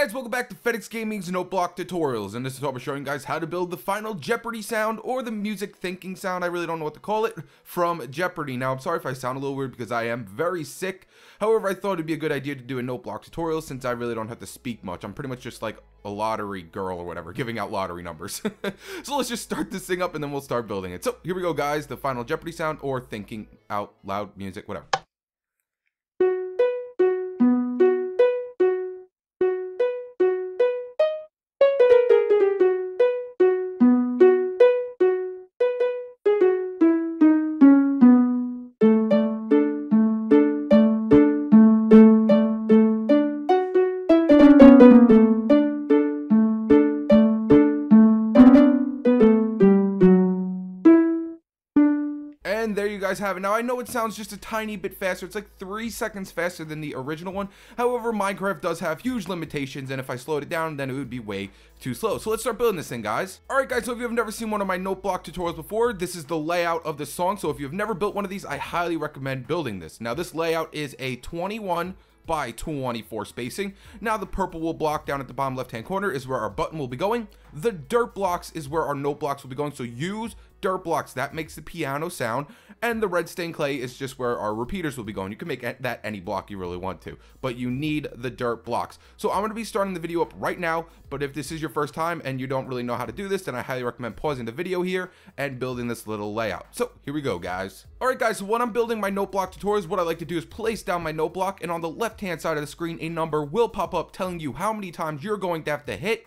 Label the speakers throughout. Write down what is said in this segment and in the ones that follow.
Speaker 1: guys, welcome back to Fed X Gaming's Note Block Tutorials, and this is how we're showing you guys how to build the final Jeopardy sound, or the music thinking sound, I really don't know what to call it, from Jeopardy. Now, I'm sorry if I sound a little weird because I am very sick, however, I thought it'd be a good idea to do a Note Block tutorial since I really don't have to speak much. I'm pretty much just like a lottery girl or whatever, giving out lottery numbers. so let's just start this thing up and then we'll start building it. So, here we go guys, the final Jeopardy sound, or thinking out loud music, whatever. Guys have it. Now, I know it sounds just a tiny bit faster. It's like three seconds faster than the original one. However, Minecraft does have huge limitations, and if I slowed it down, then it would be way too slow. So let's start building this thing, guys. All right, guys, so if you've never seen one of my note block tutorials before, this is the layout of the song. So if you've never built one of these, I highly recommend building this. Now, this layout is a 21 by 24 spacing. Now the purple will block down at the bottom left hand corner is where our button will be going. The dirt blocks is where our note blocks will be going. So use dirt blocks. That makes the piano sound. And the red stained clay is just where our repeaters will be going. You can make that any block you really want to, but you need the dirt blocks. So I'm going to be starting the video up right now, but if this is your first time and you don't really know how to do this, then I highly recommend pausing the video here and building this little layout. So here we go, guys. All right, guys, so when I'm building my note block tutorials, what I like to do is place down my note block and on the left hand side of the screen, a number will pop up telling you how many times you're going to have to hit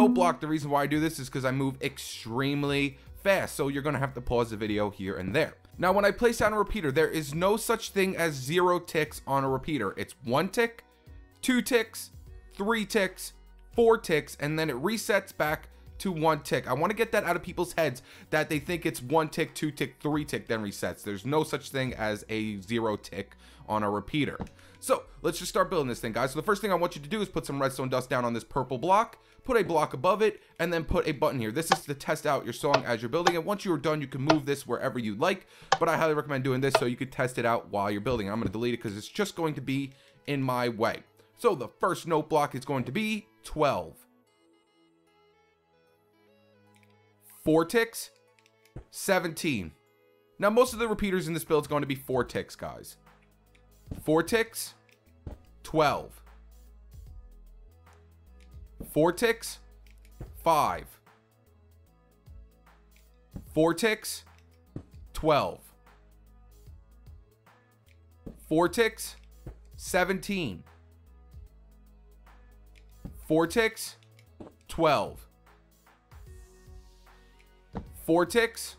Speaker 1: note block. The reason why I do this is because I move extremely fast, so you're gonna have to pause the video here and there. Now, when I place down a repeater, there is no such thing as zero ticks on a repeater. It's one tick, two ticks, three ticks, four ticks, and then it resets back to one tick. I want to get that out of people's heads that they think it's one tick, two tick, three tick, then resets. There's no such thing as a zero tick on a repeater. So let's just start building this thing, guys. So the first thing I want you to do is put some redstone dust down on this purple block, put a block above it, and then put a button here. This is to test out your song as you're building it. Once you are done, you can move this wherever you like, but I highly recommend doing this so you could test it out while you're building. I'm going to delete it because it's just going to be in my way. So the first note block is going to be 12. Four ticks, 17. Now, most of the repeaters in this build is going to be four ticks, guys. Four ticks, 12. Four ticks, five. Four ticks, 12. Four ticks, 17. Four ticks, 12. Four ticks,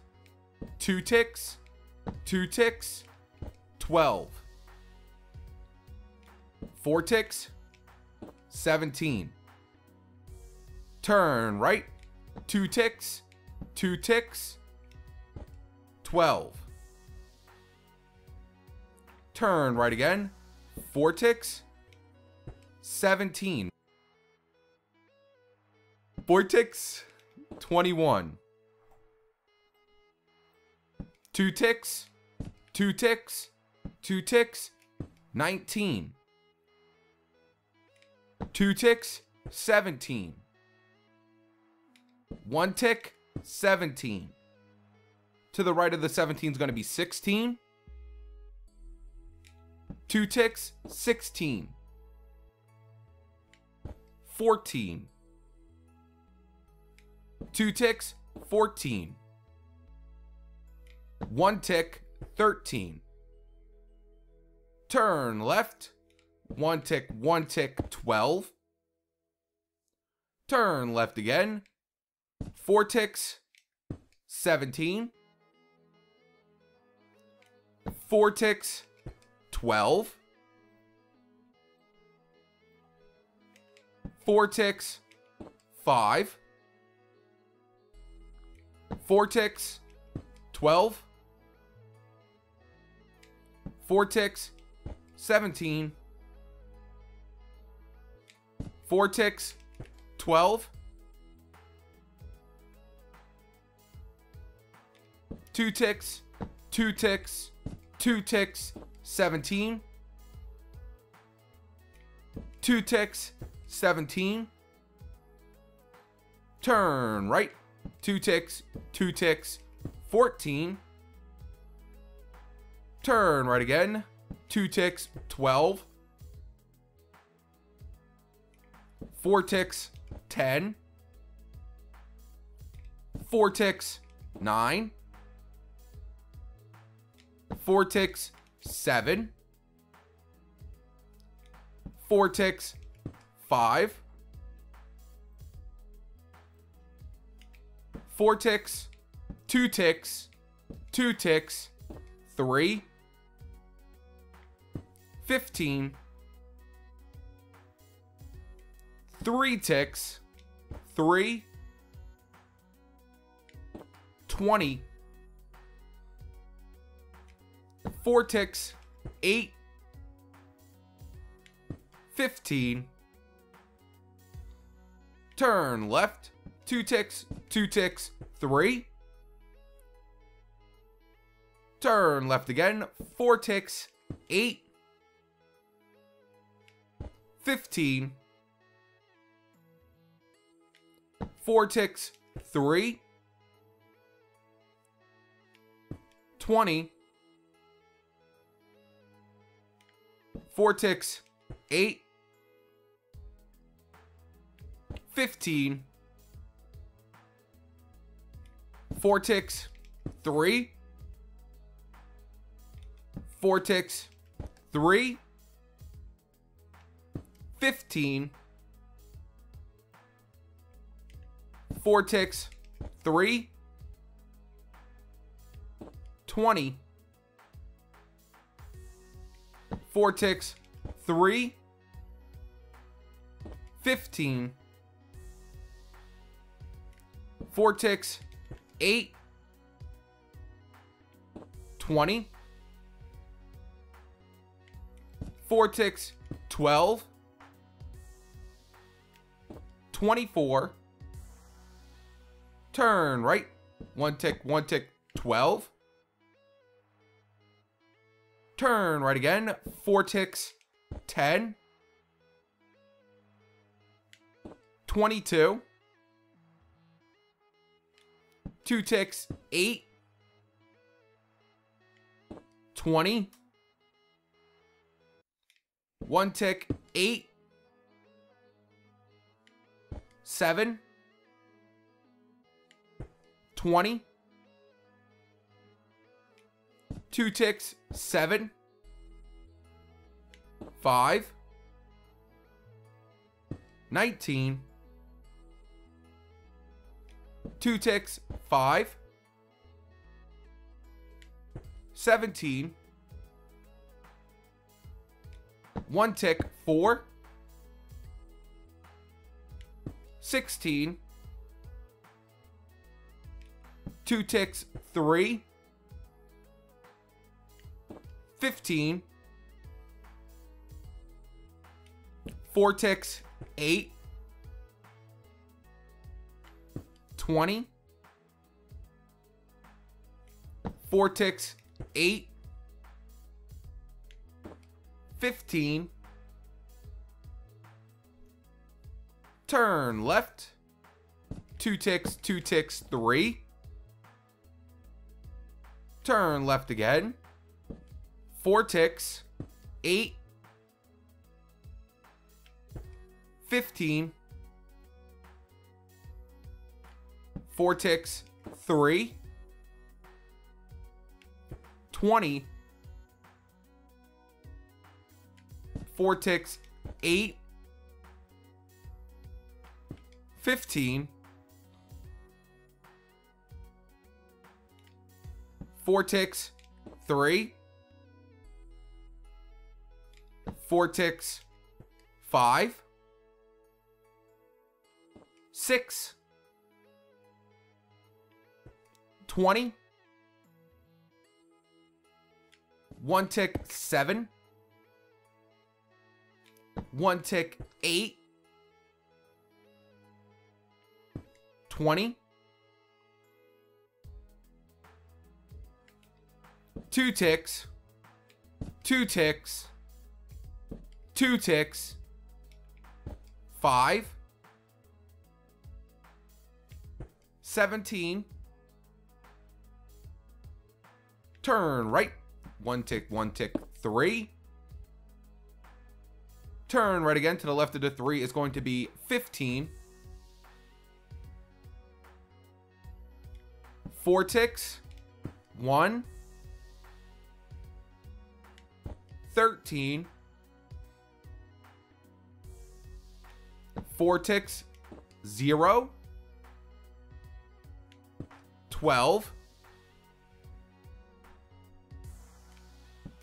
Speaker 1: two ticks, two ticks, 12. Four ticks, 17. Turn right, two ticks, two ticks, 12. Turn right again, four ticks, 17. Four ticks, 21. Two ticks, two ticks, two ticks, 19. Two ticks, 17. One tick, 17. To the right of the 17 is going to be 16. Two ticks, 16. 14. Two ticks, 14. One tick, 13. Turn left. One tick, one tick, 12. Turn left again. Four ticks, 17. Four ticks, 12. Four ticks, 5. Four ticks, 12. Four ticks, 17. Four ticks, 12. Two ticks, two ticks, two ticks, 17. Two ticks, 17. Turn right. Two ticks, two ticks, 14. Turn right again. Two ticks, 12. Four ticks, 10. Four ticks, 9. Four ticks, 7. Four ticks, 5. Four ticks, two ticks, two ticks, 3. 15. Three ticks, 3. 20. Four ticks, 8. 15. Turn left, two ticks, two ticks, 3. Turn left again, four ticks, 8. 15. Four ticks, 3. 20. Four ticks, 8. 15. Four ticks, 3. Four ticks, 3. 15. Four ticks, 3. 20. Four ticks, 3. 15. Four ticks, 8. 20. Four ticks, 12. 24. Turn right. One tick, one tick, 12. Turn right again. Four ticks, 10. 22. Two ticks, 8. 20. One tick, 8. 7. 20. Two ticks, 7. 5. 19. Two ticks, 5. 17. One tick, 4. 16. Two ticks, 3. 15. Four ticks, 8. 20. Four ticks, 8. 15. Turn left. Two ticks, two ticks, 3. Turn left again. Four ticks, 8. 15. Four ticks, 3. 20. Four ticks, 8. 15. Four ticks, 3. Four ticks, 5. 6. 20. One tick, 7. One tick, 8. 20. Two ticks. Two ticks. Two ticks. 5, 17, turn right, one tick, one tick, 3, turn right again to the left of the 3 is going to be 15, 4 ticks, 1, 13, four ticks, zero, 12,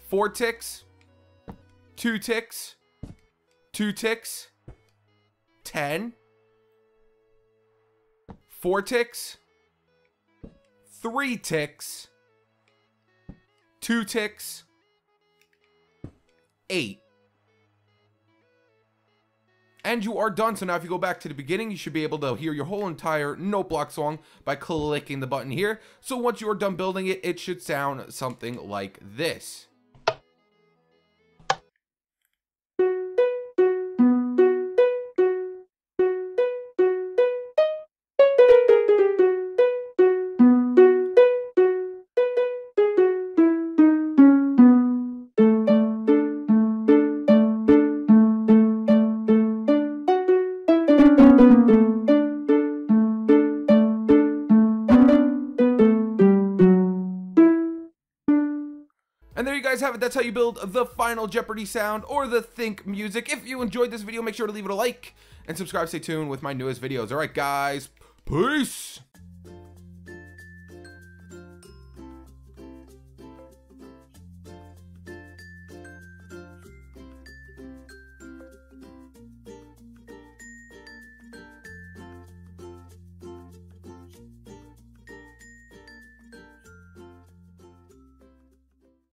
Speaker 1: four ticks, two ticks, two ticks, 10, four ticks, three ticks, two ticks, eight. And you are done. So now if you go back to the beginning, you should be able to hear your whole entire note block song by clicking the button here. So once you are done building it, it should sound something like this. Guys have it. That's how you build the final Jeopardy sound or the Think music. If you enjoyed this video, make sure to leave it a like and subscribe. Stay tuned with my newest videos. All right, guys. Peace.